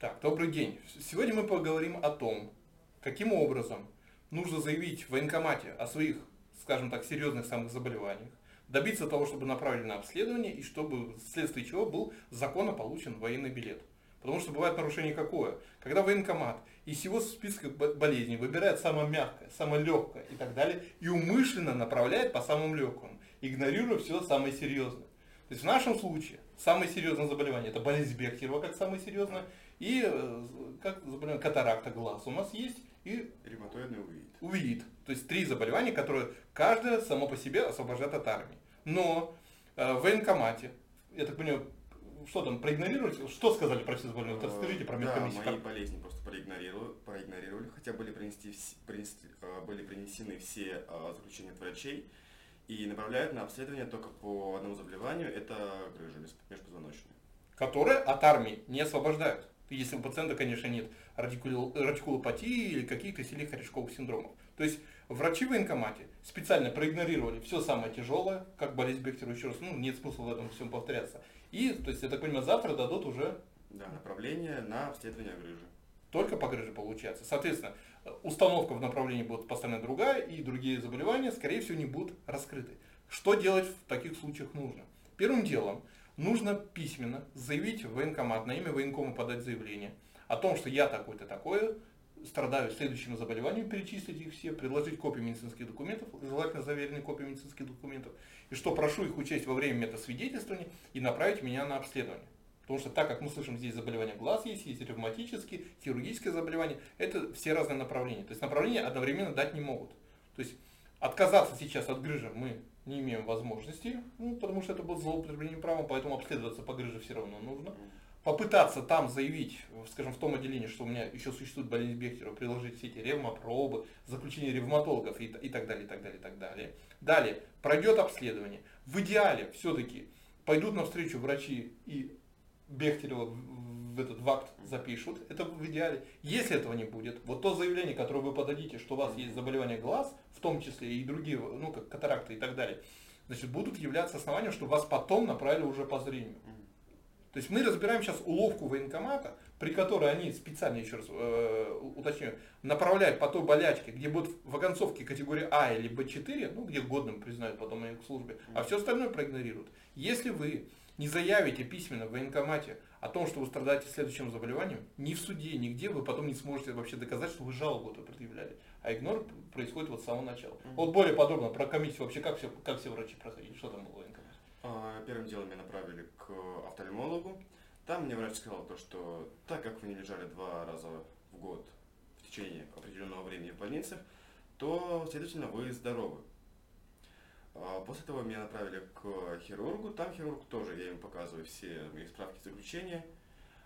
Так, добрый день. Сегодня мы поговорим о том, каким образом нужно заявить в военкомате о своих, скажем так, серьезных самых заболеваниях, добиться того, чтобы направили на обследование и чтобы вследствие чего был законно получен военный билет. Потому что бывает нарушение какое? Когда военкомат из всего списка болезней выбирает самое мягкое, самое легкое и так далее, и умышленно направляет по самым легкому, игнорируя все самое серьезное. То есть в нашем случае самое серьезное заболевание это болезнь Бехтерева как самое серьезное, и э, как заболевание катаракта глаз у нас есть, и ревматоидный увидит. Увидит. То есть три заболевания, которые каждое само по себе освобождает от армии. Но э, в военкомате, я так понимаю, что там, проигнорировали? Что сказали про все заболевания? Вот расскажите про медкомиссию. Да, мои болезни просто проигнорировали, проигнорировали хотя были, принести, принести, э, были принесены все заключения от врачей и направляют на обследование только по одному заболеванию, это грыжа межпозвоночная. Которые от армии не освобождают если у пациента, конечно, нет радикулопатии или каких-то сильных корешковых синдромов. То есть врачи в военкомате специально проигнорировали все самое тяжелое, как болезнь Бехтера, еще раз, ну, нет смысла в этом всем повторяться. И, то есть, я так понимаю, завтра дадут уже... Да, направление на обследование грыжи. Только по грыже получается. Соответственно, установка в направлении будет постоянно другая, и другие заболевания, скорее всего, не будут раскрыты. Что делать в таких случаях нужно? Первым делом, нужно письменно заявить в военкомат, на имя военкома подать заявление о том, что я такой-то такое, страдаю следующим заболеванием, перечислить их все, предложить копии медицинских документов, желательно заверенные копии медицинских документов, и что прошу их учесть во время метасвидетельствования и направить меня на обследование. Потому что так как мы слышим, здесь заболевания глаз есть, есть ревматические, хирургические заболевания, это все разные направления. То есть направления одновременно дать не могут. То есть отказаться сейчас от грыжи мы не имеем возможности, ну, потому что это было злоупотребление правом, поэтому обследоваться по грыже все равно нужно. Попытаться там заявить, скажем, в том отделении, что у меня еще существует болезнь Бехтера, приложить все эти ревмопробы, заключение ревматологов и, и так далее, и так далее, и так далее. Далее, пройдет обследование. В идеале все-таки пойдут навстречу врачи и Бехтерева в этот в акт запишут, это в идеале. Если этого не будет, вот то заявление, которое вы подадите, что у вас есть заболевание глаз, в том числе и другие, ну как катаракты и так далее, значит, будут являться основанием, что вас потом направили уже по зрению. То есть мы разбираем сейчас уловку военкомата, при которой они специально, еще раз э, уточню, направляют по той болячке, где будет в оконцовке категории А или Б4, ну где годным признают потом их службе, а все остальное проигнорируют. Если вы не заявите письменно в военкомате о том, что вы страдаете следующим заболеванием, ни в суде, нигде вы потом не сможете вообще доказать, что вы жалобу это предъявляли. А игнор происходит вот с самого начала. Mm-hmm. Вот более подробно про комиссию вообще, как все, как все врачи проходили, что там было в военкомате? А, первым делом меня направили к офтальмологу. Там мне врач сказал то, что так как вы не лежали два раза в год в течение определенного времени в больнице, то, следовательно, вы здоровы. А, после того меня направили к хирургу. Там хирург тоже, я ему показываю все мои справки заключения.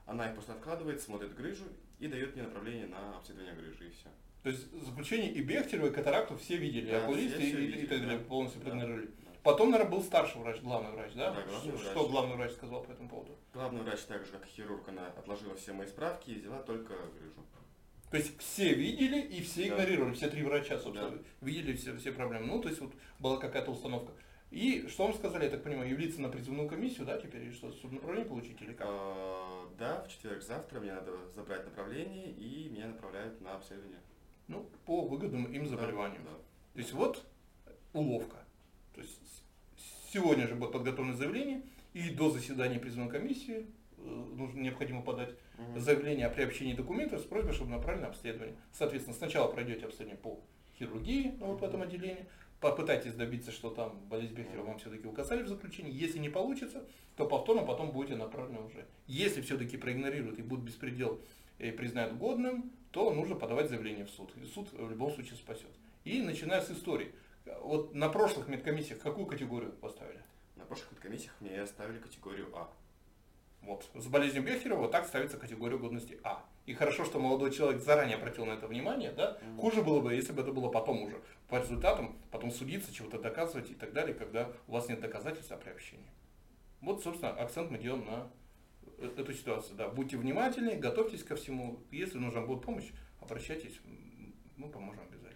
Она их просто откладывает, смотрит грыжу и дает мне направление на обследование грыжи и все. То есть заключение и Бехтерева, и катаракту все видели, да, окулисты и, видели, и так далее, да. полностью проигнорировали. Да. Потом, наверное, был старший врач, главный врач, да? Да, главный что, врач. Что главный врач сказал по этому поводу? Главный врач, так же как и хирург, она отложила все мои справки и взяла только грыжу. То есть все видели и все да. игнорировали, все три врача, собственно, да. видели все, все проблемы. Ну, то есть вот была какая-то установка. И что вам сказали, я так понимаю, явиться на призывную комиссию, да, теперь, и что, субнаправление получить или как? А, да, в четверг завтра мне надо забрать направление, и меня направляют на обследование. Ну, по выгодным им заболеваниям. Да, да. То есть вот уловка. То есть сегодня же будет подготовлено заявление, и до заседания призывной комиссии нужно, необходимо подать угу. заявление о приобщении документов с просьбой, чтобы направили на обследование. Соответственно, сначала пройдете обследование по хирургии ну, вот в этом отделении, попытайтесь добиться, что там болезнь Бехтерева вам все-таки указали в заключении. Если не получится, то повторно потом будете направлены уже. Если все-таки проигнорируют и будут беспредел и признают годным, то нужно подавать заявление в суд. И суд в любом случае спасет. И начиная с истории. Вот на прошлых медкомиссиях какую категорию поставили? На прошлых медкомиссиях мне оставили категорию А. Вот. С болезнью Бехтерева вот так ставится категория годности А. И хорошо, что молодой человек заранее обратил на это внимание, да? Mm-hmm. Хуже было бы, если бы это было потом уже, по результатам, потом судиться, чего-то доказывать и так далее, когда у вас нет доказательств о приобщении. Вот, собственно, акцент мы делаем на э, эту ситуацию. Да. Будьте внимательны, готовьтесь ко всему. Если нужна будет помощь, обращайтесь, мы поможем обязательно.